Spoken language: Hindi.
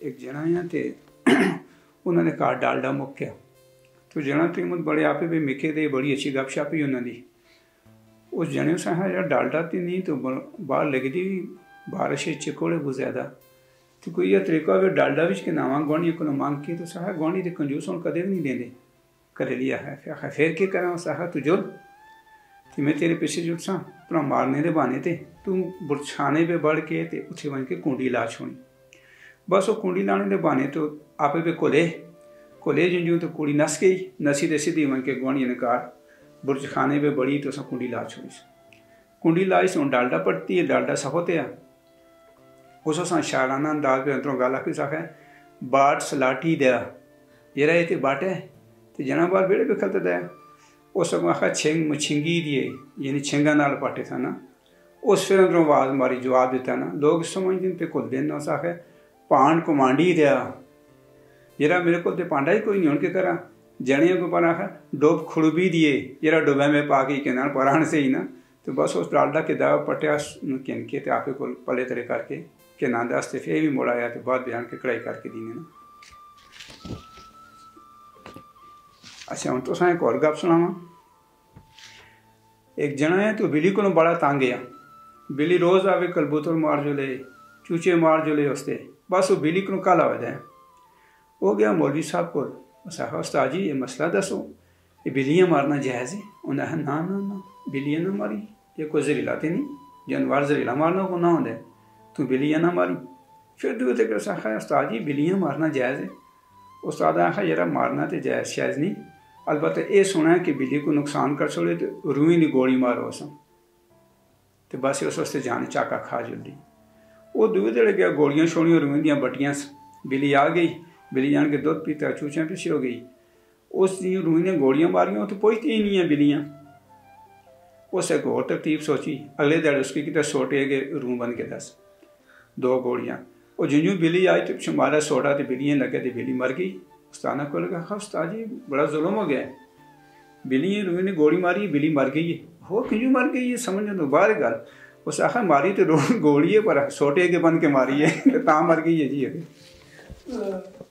एक जना यहाँ थे, उन्होंने कहा डालडा मुख्या तो जना तो बड़े आपे भी मिके दे बड़ी अच्छी गप गपशप ही उन्होंने। उस जने से हाँ यार डालडा तो नहीं तो बाहर लगती, बारिश चिकोड़े बहुत ज़्यादा। तो कोई यह तरीका भी डालडा बच के नाव गुआढ़ियों को मांग के तो साह गुआढ़ी तो कंजूस हूँ कदम भी नहीं देंगे। करे लिया है, फिर के करा साह तू जुल तो मैं तेरे पिछे जुट सा मारने के बहाने तू बुरछाने पे बढ़ के ते उठे बन के कूडी लाश होनी बस वो कुंडी लाने दे बहाने तो आपे पे कोले कॉलेज जूं तो कुड़ी नस गई, नसी ते सीधी मन के गुआढ़ी ने कार बुर्ज खाने पे बड़ी तो सब कुंडी ला छोड़ी कुंडी लाई से डालडा पड़ती है, डालडा सफोते है। उस सा शाराना अंदाज अंदरों गाला की साख है बाट सलाटी दया जरा ये बाटे तो जना बार बेड़े पे खलते दया उस आखा छिंग मछिंगी दिए, यानी छिंगा नाल पाटे था ना। उस फिर अंदरों आवाज़ मारी, जवाब देता ना। लोग समझते कुल दिन उस आखे पान कुमांडी दया। जरा मेरे को तो पांडा ही कोई नहीं, उनके करा जने को पर आखा डोब खुड़बी दिए। जरा डोबे में पा के के पराण से ही ना। तो बस उस डालडा के दाव पटिया किन के ते आपे को पले तरह करके, के नांदा आस्ते फिर भी मोड़ा आया तो बाद बयान के कड़ाई करके दीने ना। अच्छा हूँ तो सा एक और गप सुनावा। एक जना है तो बिली को बड़ा तंग गया। बिली रोज आवे कलबूतर मार जो ले चूचे मार जो ले उसते। बस वो बिली को कल आवे जाए हो गया मौलवी साहब को साहब उस्ताद जी ये मसला दसो ये बिल्लियाँ मारना जायज़ है उन्हें ना ना ना बिल्लियाँ ना मारी ये कोई जहरीला तो नहीं जानवर जहरीला मारना को ना होंगे तू बिल्लियाँ ना मारी फिर दूर तक आखा उस्ताद जी बिल्लियाँ मारना जायज़ है उस्ताद आखा जरा मारना तो जायज़ शायद नहीं अलबत् ये सुना कि बिल्ली को नुकसान कर छोड़े तो रूई नहीं गोली मारो अस तो बस उस वास्ते जाने चाका खा जल्दी वो दूए दड़े गया गोलियाँ छोड़ियाँ रूई दियाँ बटियाँ बिल्ली आ गई बिल्ली जान के दुध पीता चूचा पीछे हो गई उस रूही ने गोलियाँ मारियाँ तो पहुँचती ही नहीं है बिल्लियाँ उस एक और तरतीब सोची अगले दिन उसकी कितने सोटे के रूह बन के दस दो गोलियाँ और जिन जू बिल्ली आई तो मारा सोटा तो बिल्लियाँ लगे तो बिल्ली मर गई उस्ताना को लगा हाँ उस्ताद जी बड़ा जुल्म हो गया बिल्ली रूही ने गोली मारी बिल्ली मर गई है हो क्यों मर गई है समझ तो बाहर गल उस आखिर मारी तो गोली है, पर सोटे के बन के मारी है। तो मर गई है जी। अभी